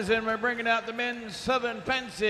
guys, and we're bringing out the men's Southern Fancy.